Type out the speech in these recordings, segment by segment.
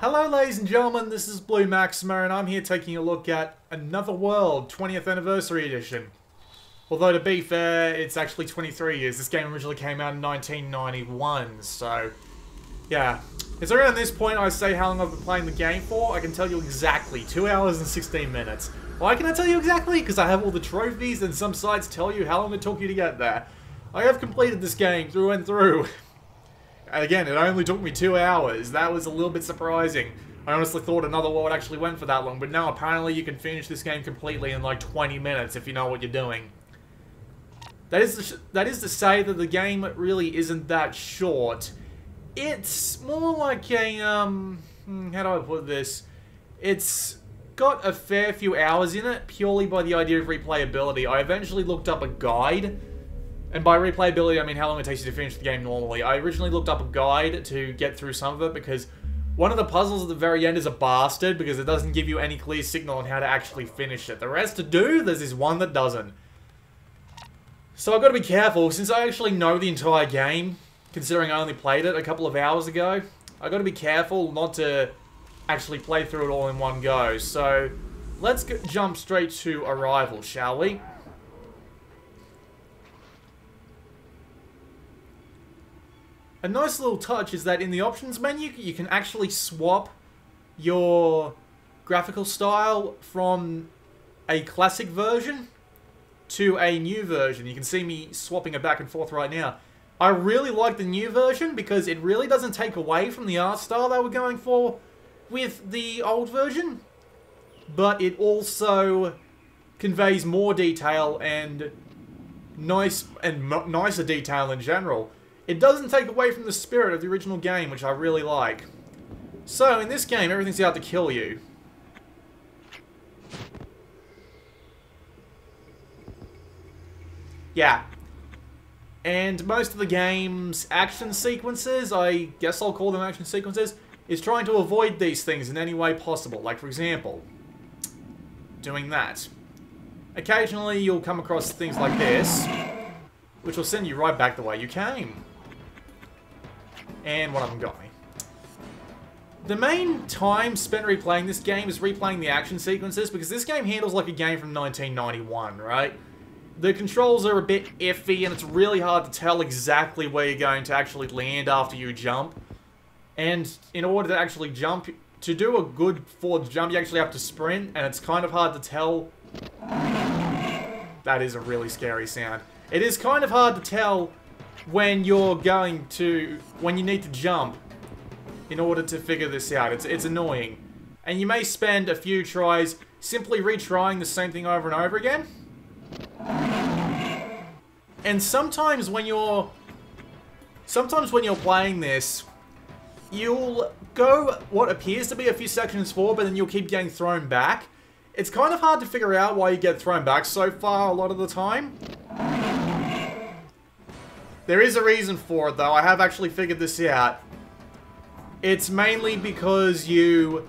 Hello ladies and gentlemen, this is Blue Maxima and I'm here taking a look at Another World 20th Anniversary Edition. Although to be fair, it's actually 23 years. This game originally came out in 1991, so... Yeah. It's around this point I say how long I've been playing the game for. I can tell you exactly. 2 hours and 16 minutes. Why can I tell you exactly? Because I have all the trophies and some sites tell you how long it took you to get there. I have completed this game through and through. Again, it only took me two hours. That was a little bit surprising. I honestly thought another world actually went for that long, but no, apparently you can finish this game completely in like 20 minutes if you know what you're doing. That is, to, that is to say that the game really isn't that short. It's more like a, um, hmm, how do I put this? It's got a fair few hours in it, purely by the idea of replayability. I eventually looked up a guide and by replayability, I mean how long it takes you to finish the game normally. I originally looked up a guide to get through some of it because one of the puzzles at the very end is a bastard because it doesn't give you any clear signal on how to actually finish it. The rest to do, there's this one that doesn't. So I've got to be careful, since I actually know the entire game, considering I only played it a couple of hours ago, I've got to be careful not to actually play through it all in one go. So let's jump straight to Arrival, shall we? A nice little touch is that in the options menu, you can actually swap your graphical style from a classic version to a new version. You can see me swapping it back and forth right now. I really like the new version because it really doesn't take away from the art style they were going for with the old version, but it also conveys more detail and nice and nicer detail in general. It doesn't take away from the spirit of the original game, which I really like. So, in this game, everything's out to kill you. Yeah. And most of the game's action sequences, I guess I'll call them action sequences, is trying to avoid these things in any way possible. Like, for example, doing that. Occasionally, you'll come across things like this, which will send you right back the way you came and one of them got me. The main time spent replaying this game is replaying the action sequences, because this game handles like a game from 1991, right? The controls are a bit iffy, and it's really hard to tell exactly where you're going to actually land after you jump. And in order to actually jump, to do a good forward jump, you actually have to sprint, and it's kind of hard to tell. That is a really scary sound. It is kind of hard to tell when you're going to, when you need to jump in order to figure this out. It's, it's annoying. And you may spend a few tries simply retrying the same thing over and over again. And sometimes when you're, sometimes when you're playing this, you'll go what appears to be a few sections forward, but then you'll keep getting thrown back. It's kind of hard to figure out why you get thrown back so far a lot of the time. There is a reason for it, though. I have actually figured this out. It's mainly because you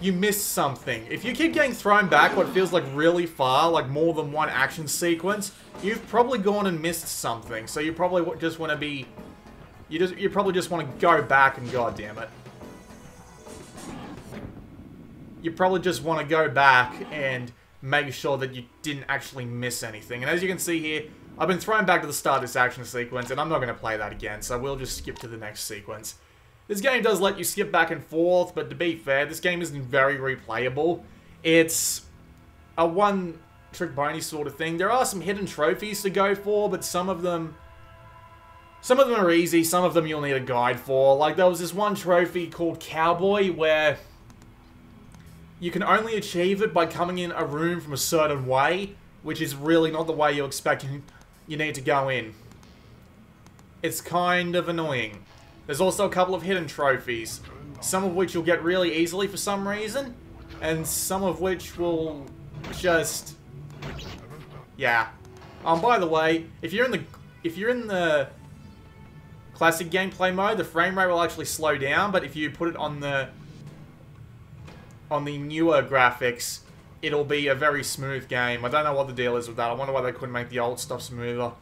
you miss something. If you keep getting thrown back what feels like really far, like more than one action sequence, you've probably gone and missed something. So you probably just want to be... You just you probably just want to go back and god damn it. You probably just want to go back and make sure that you didn't actually miss anything. And as you can see here, I've been thrown back to the start of this action sequence, and I'm not going to play that again, so we'll just skip to the next sequence. This game does let you skip back and forth, but to be fair, this game isn't very replayable. It's a one-trick pony sort of thing. There are some hidden trophies to go for, but some of them... Some of them are easy, some of them you'll need a guide for. Like, there was this one trophy called Cowboy, where you can only achieve it by coming in a room from a certain way, which is really not the way you expect you need to go in. It's kind of annoying. There's also a couple of hidden trophies, some of which you'll get really easily for some reason, and some of which will just... Yeah. Um, by the way, if you're in the if you're in the classic gameplay mode, the frame rate will actually slow down, but if you put it on the on the newer graphics, it'll be a very smooth game. I don't know what the deal is with that. I wonder why they couldn't make the old stuff smoother.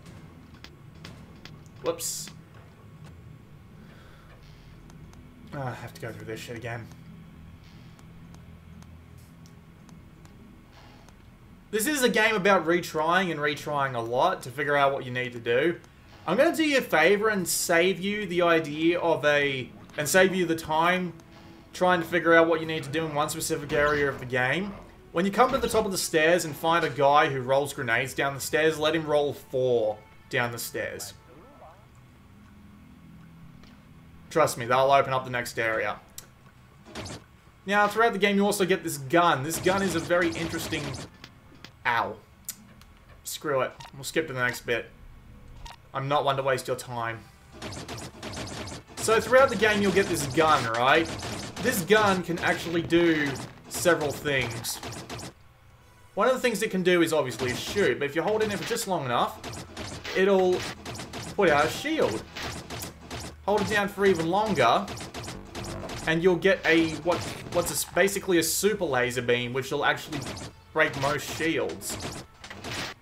Whoops. Oh, I have to go through this shit again. This is a game about retrying and retrying a lot to figure out what you need to do. I'm going to do you a favor and save you the idea of a... and save you the time trying to figure out what you need to do in one specific area of the game. When you come to the top of the stairs and find a guy who rolls grenades down the stairs, let him roll four down the stairs. Trust me, that'll open up the next area. Now, throughout the game, you also get this gun. This gun is a very interesting... Ow. Screw it. We'll skip to the next bit. I'm not one to waste your time. So throughout the game, you'll get this gun, right? This gun can actually do several things. One of the things it can do is obviously shoot, but if you hold it in for just long enough, it'll put out a shield. Hold it down for even longer, and you'll get a what what's a, basically a super laser beam, which will actually break most shields.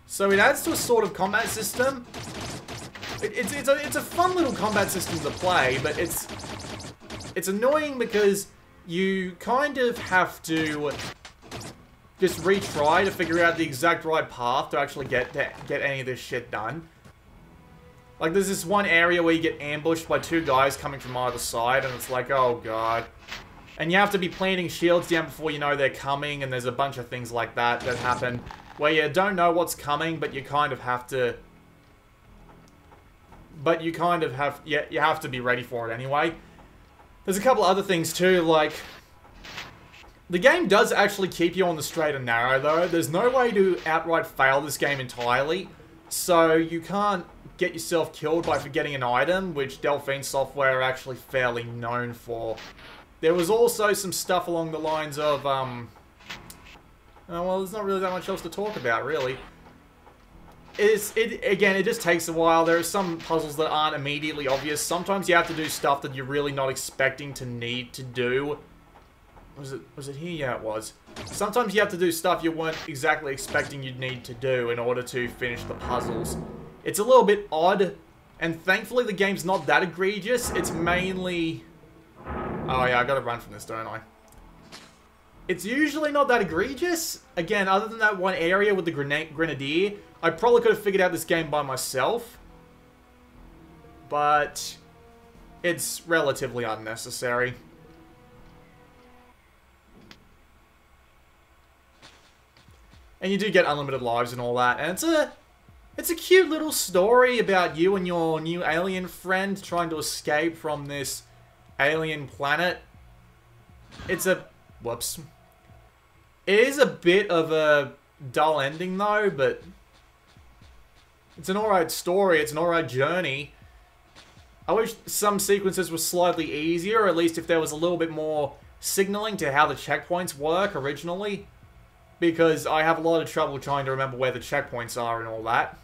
So it adds to a sort of combat system. It, it's it's a it's a fun little combat system to play, but it's it's annoying because you kind of have to just retry to figure out the exact right path to actually get to get any of this shit done. Like, there's this one area where you get ambushed by two guys coming from either side, and it's like, oh god. And you have to be planting shields down before you know they're coming, and there's a bunch of things like that that happen, where you don't know what's coming, but you kind of have to... But you kind of have... Yeah, you have to be ready for it anyway. There's a couple other things too, like... The game does actually keep you on the straight and narrow, though. There's no way to outright fail this game entirely. So you can't get yourself killed by forgetting an item, which Delphine Software are actually fairly known for. There was also some stuff along the lines of, um... Oh, well, there's not really that much else to talk about, really. It's, it, again, it just takes a while. There are some puzzles that aren't immediately obvious. Sometimes you have to do stuff that you're really not expecting to need to do. Was it, was it here? Yeah, it was. Sometimes you have to do stuff you weren't exactly expecting you'd need to do in order to finish the puzzles. It's a little bit odd, and thankfully the game's not that egregious. It's mainly... Oh yeah, I gotta run from this, don't I? It's usually not that egregious. Again, other than that one area with the grenade Grenadier, I probably could have figured out this game by myself. But it's relatively unnecessary. And you do get unlimited lives and all that. And it's a it's a cute little story about you and your new alien friend trying to escape from this alien planet. It's a... Whoops. It is a bit of a dull ending though, but... It's an alright story, it's an alright journey. I wish some sequences were slightly easier, or at least if there was a little bit more signaling to how the checkpoints work originally. Because I have a lot of trouble trying to remember where the checkpoints are and all that.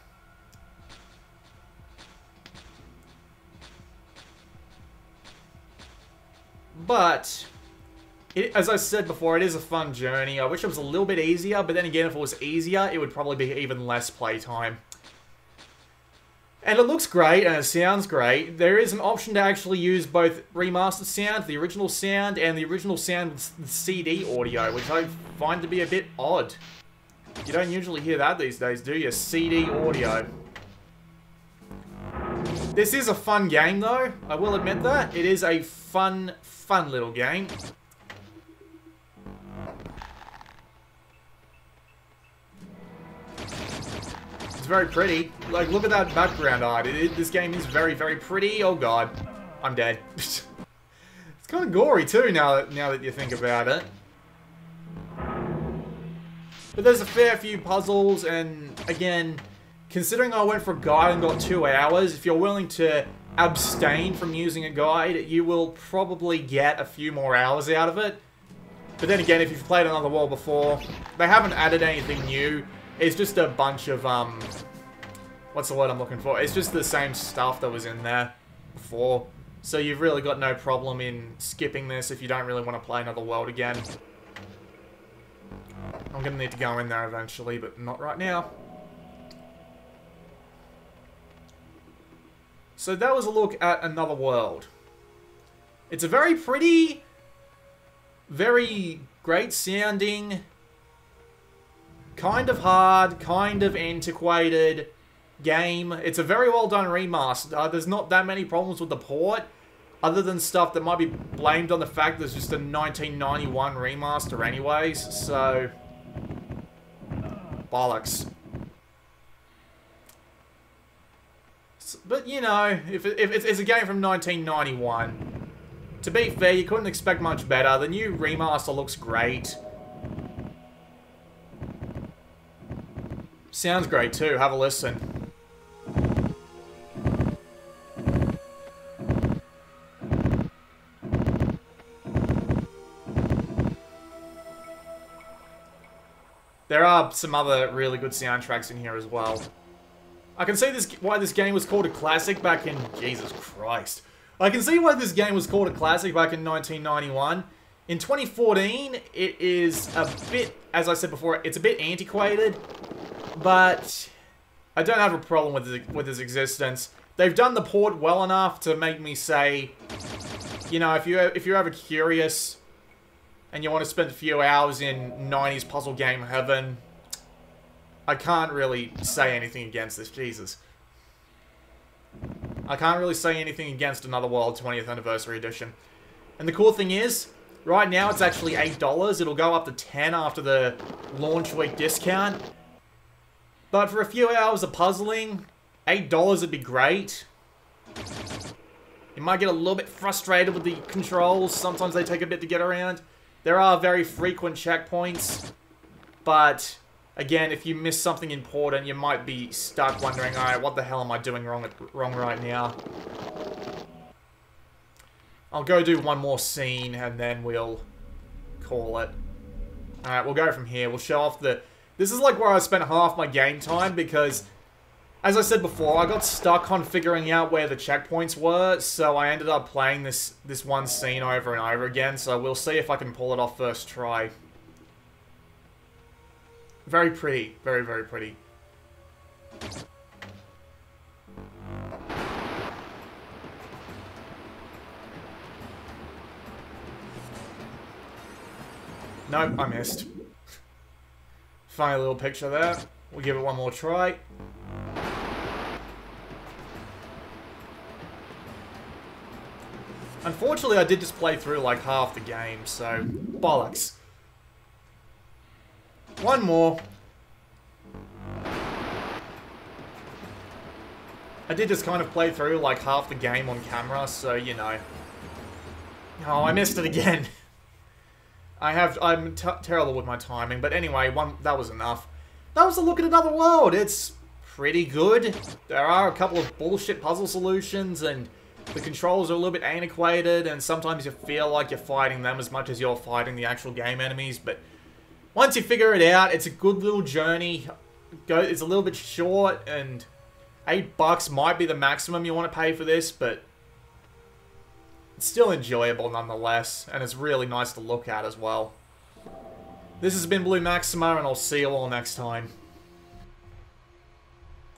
But, it, as I said before, it is a fun journey. I wish it was a little bit easier, but then again, if it was easier, it would probably be even less playtime. And it looks great, and it sounds great. There is an option to actually use both remastered sound, the original sound, and the original sound with CD audio, which I find to be a bit odd. You don't usually hear that these days, do you? CD audio. This is a fun game, though. I will admit that. It is a fun, fun little game. Very pretty. Like, look at that background art. It, it, this game is very, very pretty. Oh god. I'm dead. it's kind of gory too now that, now that you think about it. But there's a fair few puzzles and, again, considering I went for a guide and got two hours, if you're willing to abstain from using a guide, you will probably get a few more hours out of it. But then again, if you've played Another World before, they haven't added anything new. It's just a bunch of, um... What's the word I'm looking for? It's just the same stuff that was in there before. So you've really got no problem in skipping this if you don't really want to play Another World again. I'm going to need to go in there eventually, but not right now. So that was a look at Another World. It's a very pretty, very great sounding, kind of hard, kind of antiquated game. It's a very well done remaster. Uh, there's not that many problems with the port, other than stuff that might be blamed on the fact that it's just a 1991 remaster anyways, so... Bollocks. But, you know, if, if it's a game from 1991, to be fair, you couldn't expect much better. The new remaster looks great. Sounds great too, have a listen. There are some other really good soundtracks in here as well. I can see this why this game was called a classic back in... Jesus Christ. I can see why this game was called a classic back in 1991. In 2014, it is a bit, as I said before, it's a bit antiquated, but I don't have a problem with, it, with its existence. They've done the port well enough to make me say, you know, if, you, if you're ever curious and you want to spend a few hours in 90s puzzle game heaven, I can't really say anything against this. Jesus. I can't really say anything against Another World 20th Anniversary Edition. And the cool thing is, right now it's actually $8. It'll go up to 10 after the launch week discount. But for a few hours of puzzling, $8 would be great. You might get a little bit frustrated with the controls. Sometimes they take a bit to get around. There are very frequent checkpoints, but again, if you miss something important, you might be stuck wondering, alright, what the hell am I doing wrong, wrong right now? I'll go do one more scene, and then we'll call it. Alright, we'll go from here. We'll show off the... This is like where I spent half my game time, because... As I said before, I got stuck on figuring out where the checkpoints were, so I ended up playing this, this one scene over and over again, so we'll see if I can pull it off first try. Very pretty. Very, very pretty. Nope, I missed. Funny little picture there. We'll give it one more try. Unfortunately, I did just play through like half the game, so bollocks. One more. I did just kind of play through like half the game on camera, so you know. Oh, I missed it again. I have, I'm terrible with my timing, but anyway, one that was enough. That was a look at another world. It's pretty good. There are a couple of bullshit puzzle solutions, and the controls are a little bit antiquated, and sometimes you feel like you're fighting them as much as you're fighting the actual game enemies, but once you figure it out, it's a good little journey. Go, it's a little bit short, and eight bucks might be the maximum you want to pay for this, but still enjoyable nonetheless, and it's really nice to look at as well. This has been Blue Maxima, and I'll see you all next time.